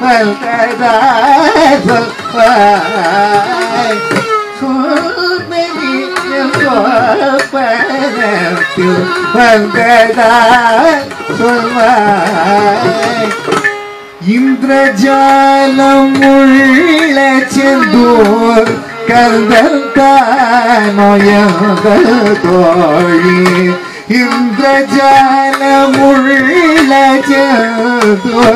வந்ததாய் சொல்வாய் சுந்தரியும் சொப்பனத்தில் வந்ததாய் சொல்வாய் இந்திரஜாலம் உள்ள செந்தூர் கந்தல் தானோயங்கள் தோழி இந்திரஜாலம் உள்ள செந்தூர்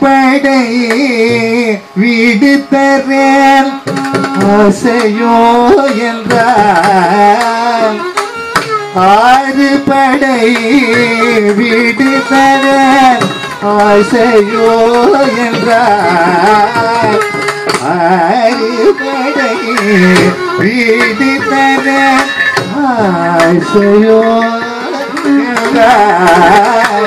படை வீடு தரேன் ஆசையோ என்றால் ஆறு படை வீடு தரேன் ஆசையோ என்றால் ஆறு படை வீடு தரேன் ஆசையோ என்றால்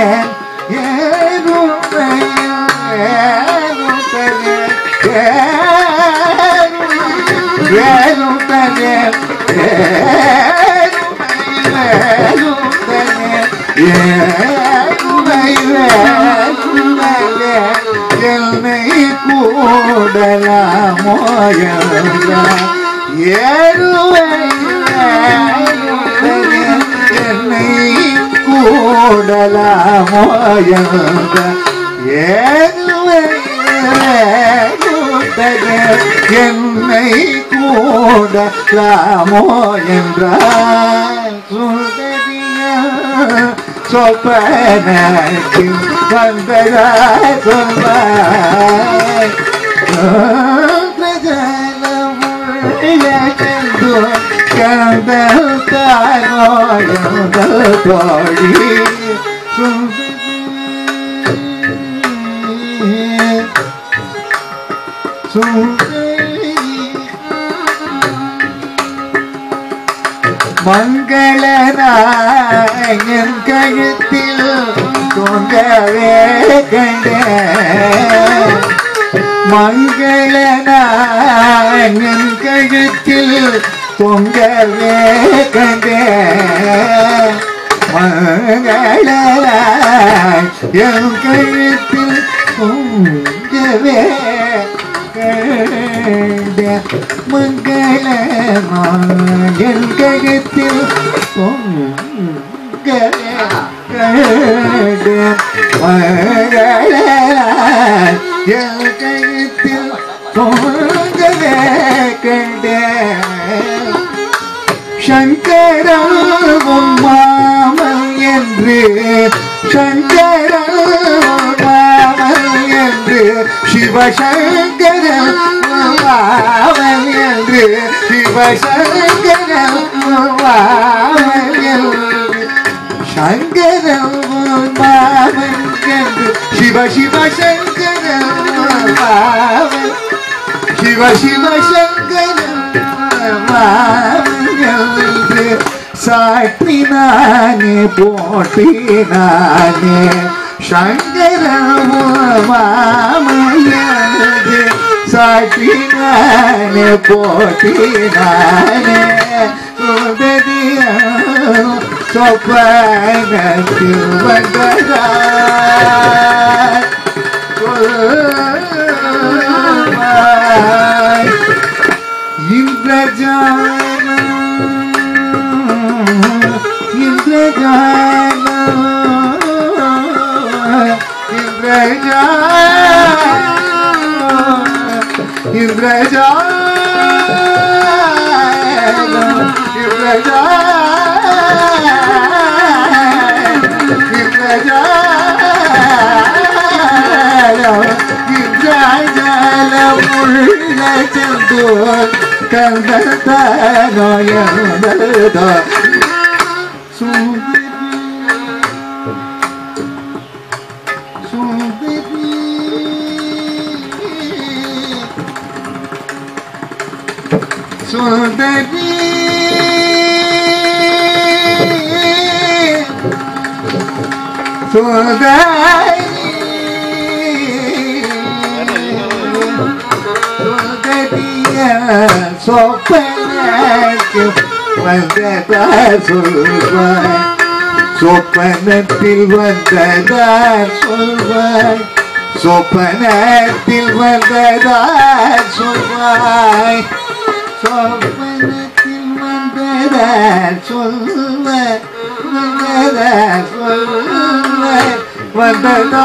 தரேன் ஏறுமையில் வேலும் தரேன் வேலும் தரேன் வேலும் என்னை கூடலாமோ ஏறுமை என்னை கூடலாமோ ஏறுமை என்னை சொப்பனத்தில் வந்ததா சொல்வாய் தானோ தோழி மங்களராயன் கழுத்தில் தொங்கவே கண்ட மங்களராயன் கழுத்தில் தொங்கவே கண்ட மங்களராய் என் கழுத்தில் தொங்கவே கண்ட மங்களமாயன் கழுத்தில் தொங்கவே கண்ட என் கழுத்தில் தொங்கவே கண்ட சங்கரம் மாமன் என்று சங்கரம் மாமன் என்று சிவசங்கரம் மாமன் என்று சிவசங்கரம் மாமன் என்று சங்கரம் மாமன் என்று சிவ சிவ சங்கரம் மாமன் சிவ சிவ சங்கரம் மாமன் என்று சாட்டினானே போட்டினானே சங்கரமோ மாமையனது சாட்டினானே போட்டினானே உதவியானோ சொப்பனத்தில் इंद्रजा इंद्रजा इंद्रजा इंद्रजा इंद्रजाल मुळ चंदू कंदता नोयंददा सू சுந்தரி சொப்பனக்கு வந்ததா சொல்வாய் சொப்பனத்தில் வந்ததா சொல்வாய் சொப்பனத்தில் வந்ததா சொல்வாய் சொப்பனத்தில் வந்ததா சொல்வ வந்ததா சொல்வ வந்ததா